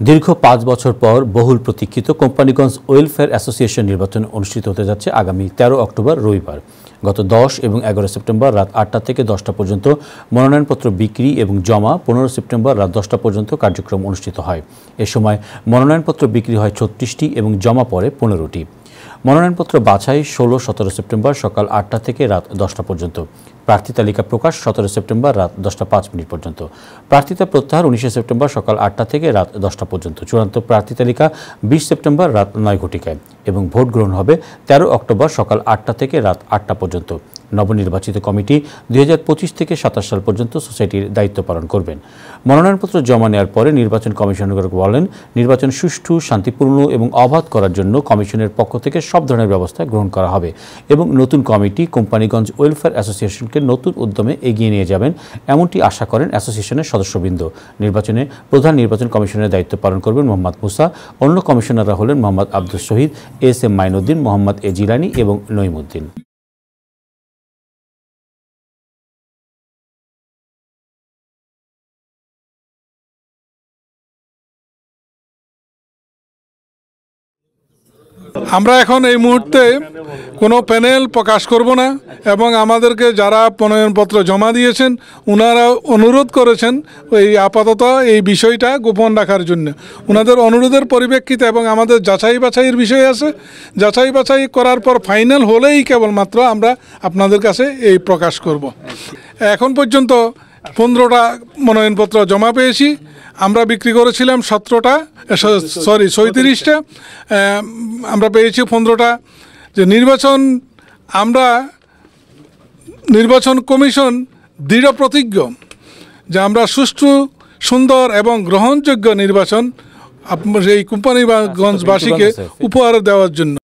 দীর্ঘ পাঁচ বছর পর বহুল প্রতীক্ষিত কোম্পানিগঞ্জ ওয়েলফেয়ার অ্যাসোসিয়েশন নির্বাচন অনুষ্ঠিত হতে যাচ্ছে আগামী তেরো অক্টোবর রবিবার। গত দশ এবং এগারো সেপ্টেম্বর রাত আটটা থেকে দশটা পর্যন্ত মনোনয়নপত্র বিক্রি এবং জমা পনেরো সেপ্টেম্বর রাত দশটা পর্যন্ত কার্যক্রম অনুষ্ঠিত হয়। এ সময় মনোনয়নপত্র বিক্রি হয় ছত্রিশটি এবং জমা পরে পনেরোটি। মনোনয়নপত্র বাছাই ষোলো, সতেরো সেপ্টেম্বর সকাল আটটা থেকে রাত দশটা পর্যন্ত। প্রার্থী তালিকা প্রকাশ সতেরো সেপ্টেম্বর রাত দশটা পাঁচ মিনিট পর্যন্ত। প্রার্থিতা প্রত্যাহার উনিশে সেপ্টেম্বর সকাল আটটা থেকে রাত দশটা পর্যন্ত। চূড়ান্ত প্রার্থী তালিকা বিশ সেপ্টেম্বর রাত নয় ঘটিকায়। এবং ভোট গ্রহণ হবে তেরো অক্টোবর সকাল আটটা থেকে রাত আটটা পর্যন্ত। নবনির্বাচিত কমিটি দুই হাজার পঁচিশ থেকে সাতাশ সাল পর্যন্ত সোসাইটির দায়িত্ব পালন করবেন। মনোনয়নপত্র জমা নেওয়ার পরে নির্বাচন কমিশনার বলেন, নির্বাচন সুষ্ঠু, শান্তিপূর্ণ এবং অবাধ করার জন্য কমিশনের পক্ষ থেকে সব ধরনের ব্যবস্থা গ্রহণ করা হবে এবং নতুন কমিটি কোম্পানিগঞ্জ ওয়েলফেয়ার অ্যাসোসিয়েশনকে নতুন উদ্যমে এগিয়ে নিয়ে যাবেন এমনটি আশা করেন অ্যাসোসিয়েশনের সদস্যবৃন্দ। নির্বাচনে প্রধান নির্বাচন কমিশনের দায়িত্ব পালন করবেন মোহাম্মদ মুসা, অন্য কমিশনাররা হলেন Mohammad Abdul Shahid S M Mainuddin Mohammad A Jilani এবং নইমুদ্দিন আমরা এখন এই মুহূর্তে কোনো প্যানেল প্রকাশ করব না এবং আমাদেরকে যারা প্রণয়নপত্র জমা দিয়েছেন ওনারা অনুরোধ করেছেন এই আপাতত এই বিষয়টা গোপন রাখার জন্য। ওনাদের অনুরোধের পরিপ্রেক্ষিতে এবং আমাদের যাচাই বাছাইয়ের বিষয় আছে। যাচাই বাছাই করার পর ফাইনাল হলেই কেবলমাত্র আমরা আপনাদের কাছে এই প্রকাশ করব। এখন পর্যন্ত পনেরোটা মনোনয়নপত্র জমা পেয়েছি। আমরা বিক্রি করেছিলাম সতেরোটা সরি সৈত্রিশটা আমরা পেয়েছি পনেরোটা। যে নির্বাচন আমরা নির্বাচন কমিশন দৃঢ় প্রতিজ্ঞ যে আমরা সুষ্ঠু সুন্দর এবং গ্রহণযোগ্য নির্বাচন এই কোম্পানিগঞ্জবাসীকে উপহার দেওয়ার জন্য।